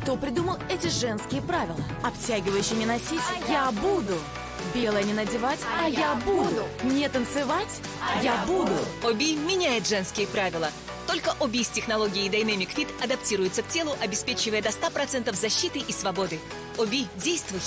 Кто придумал эти женские правила? Обтягивающими носить? А я буду. Белое не надевать, а, а я буду. Не танцевать? А я буду. Оби меняет женские правила. Только Оби с технологией Dynamic Fit адаптируется к телу, обеспечивая до 100% защиты и свободы. Оби, действуй!